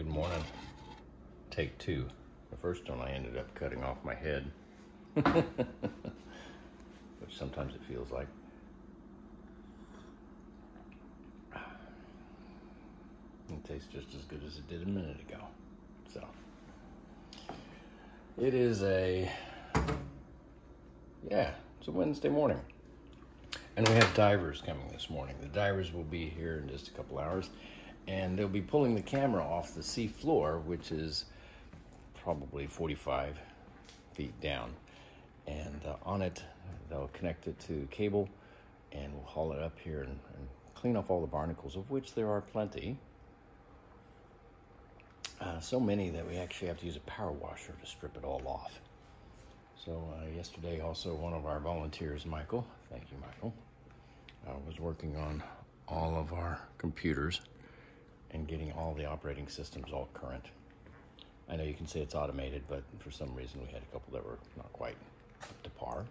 good morning. Take two. The first one I ended up cutting off my head, which sometimes it feels like. It tastes just as good as it did a minute ago. So, it is a, yeah, it's a Wednesday morning. And we have divers coming this morning. The divers will be here in just a couple hours and they'll be pulling the camera off the sea floor, which is probably 45 feet down. And uh, on it, they'll connect it to cable and we'll haul it up here and, and, clean off all the barnacles, of which there are plenty. Uh, so many that we actually have to use a power washer to strip it all off. So uh, yesterday also one of our volunteers, Michael, thank you Michael, uh, was working on all of our computers and getting all the operating systems all current. I know you can say it's automated, but for some reason we had a couple that were not quite up to par.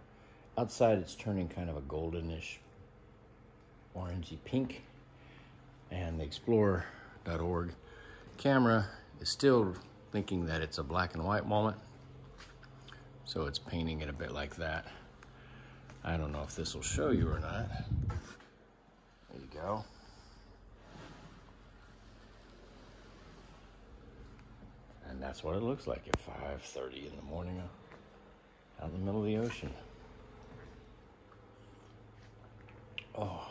Outside it's turning kind of a goldenish orangey pink and the explore.org camera is still thinking that it's a black and white moment so it's painting it a bit like that I don't know if this will show you or not there you go And that's what it looks like at 5.30 in the morning out in the middle of the ocean. Oh,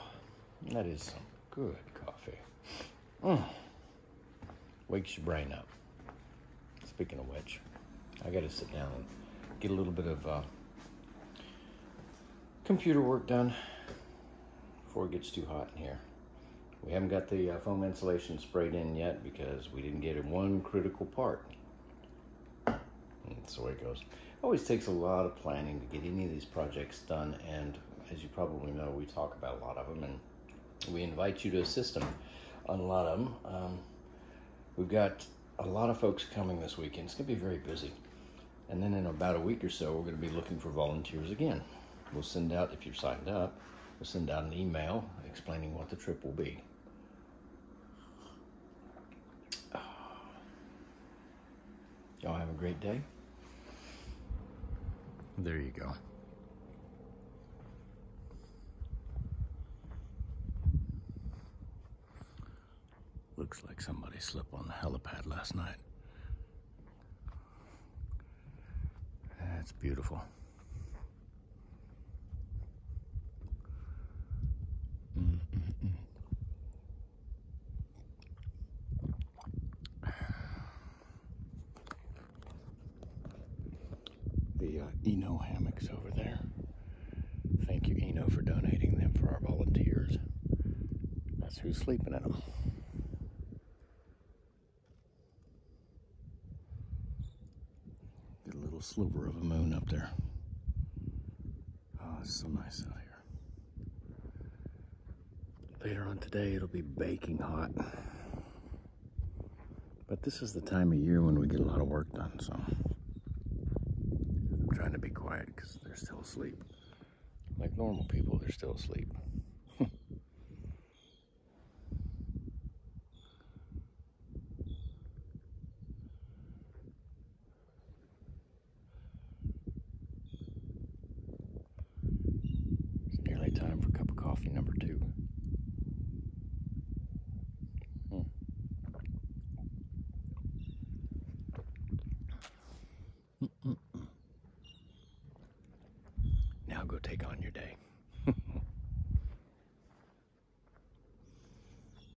that is some good coffee. Mm. Wakes your brain up. Speaking of which, I got to sit down and get a little bit of uh, computer work done before it gets too hot in here. We haven't got the uh, foam insulation sprayed in yet because we didn't get one critical part. That's the way it goes. It always takes a lot of planning to get any of these projects done, and as you probably know, we talk about a lot of them, and we invite you to assist them on a lot of them. Um, we've got a lot of folks coming this weekend. It's going to be very busy. And then in about a week or so, we're going to be looking for volunteers again. We'll send out, if you've signed up, we'll send out an email explaining what the trip will be. Y'all have a great day. There you go. Looks like somebody slipped on the helipad last night. That's beautiful. Uh, Eno hammocks over there. Thank you, Eno, for donating them for our volunteers. That's who's sleeping in them. Get a little sliver of a moon up there. Oh, it's so nice out here. Later on today, it'll be baking hot. But this is the time of year when we get a lot of work done, so trying to be quiet because they're still asleep. Like normal people, they're still asleep. it's nearly time for cup of coffee number two. take on your day.